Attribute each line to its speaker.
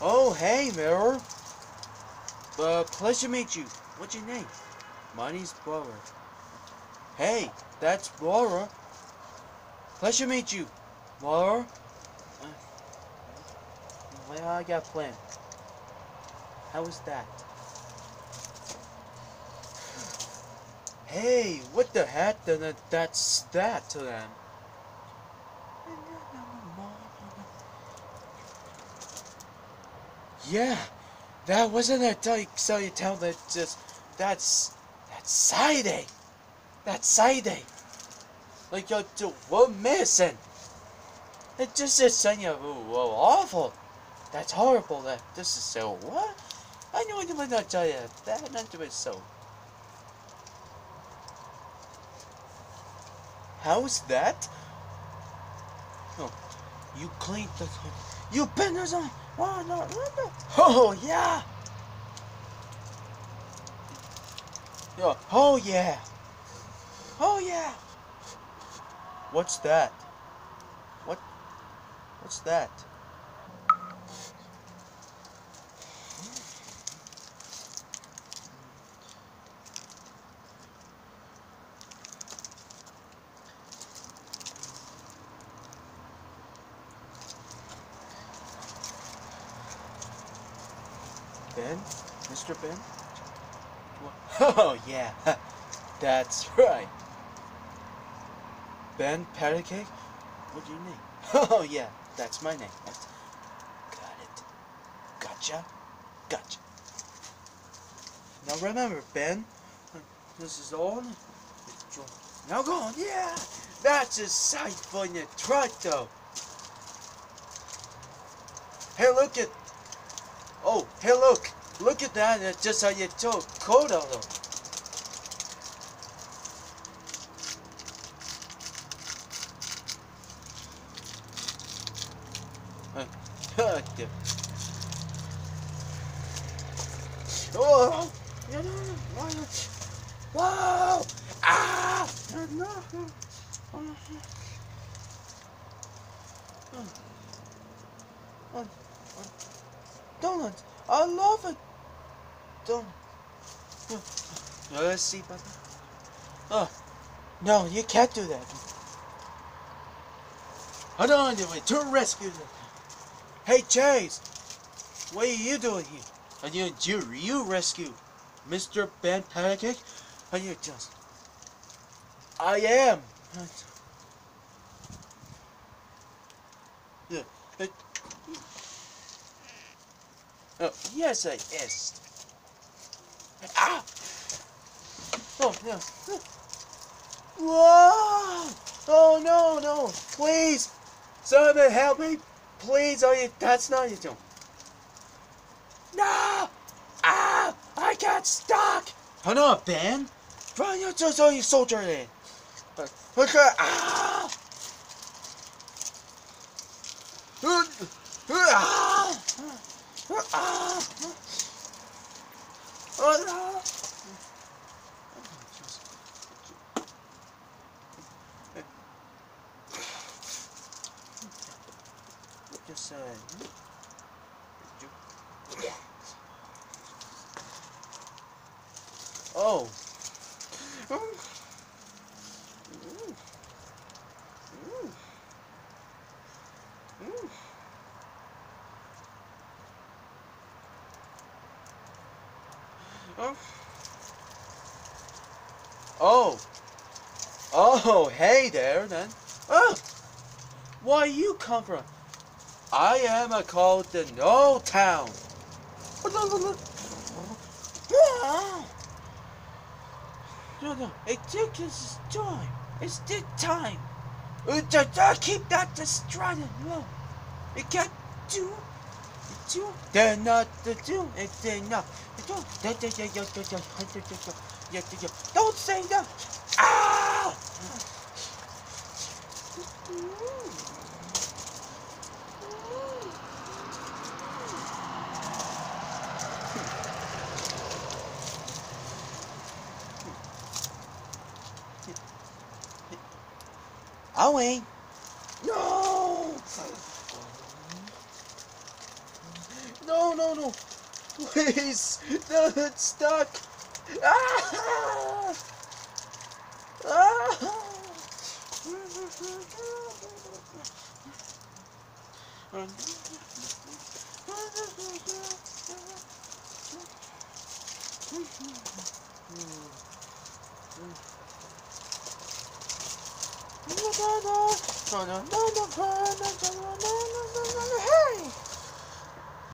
Speaker 1: Oh, hey, Mirror. Uh, pleasure to meet you. What's your name? My name's Laura. Hey, that's Laura. Pleasure to meet you, Laura. Uh, well, I got planned. How was that? Hey, what the heck? That's that to them. Yeah, that wasn't so you tell that just that's that's Saturday. That's Saturday. Like you're just one missing. It just is saying you whoa, awful. That's horrible. That this is so what? I know I would not tell you that not to be so. How's that? Oh, you cleaned the you been this on. Oh no, no, no. Oh yeah. Yeah. Oh yeah. Oh yeah. What's that? What? What's that? Ben? Mr. Ben? Oh, yeah. That's right. Ben Patacake? What's your name? Oh, yeah. That's my name. Got it. Gotcha. Gotcha. Now remember, Ben, this is all... Now go on. Yeah! That's a sight for your though. Hey, look at... Oh, hey, look. Look at that. It's just how you took coat out of. Oh. Oh, oh. I love it. Donut. Oh, let's see, Papa. Oh, no, you can't do that. Hold on, do it to rescue them. Hey, Chase, what are you doing here? Are you you you rescue Mr. Ben Pancake? Are you just? I am. Yeah. Oh, yes, I is. Ah! Oh, no. Whoa! Oh, no, no. Please. Someone help me. Please. Oh, you, that's not you doing. No! Ah! I got stuck. Hold on, Ben. Run your just on your soldier in. Okay. Ah! Ah! Ah! Oh no! Just uh, oh. Oh. Oh. Oh, hey there then. Oh. Why you come from? I am a called the No Town. No, no, it took us time. It's the time. Uh, Keep that distracted. No, it can't do two. they not the two. It's enough. The. Don't say no. Ah! Oh, Owen. No, no, no. Please. No, it's stuck. Ah! Ah!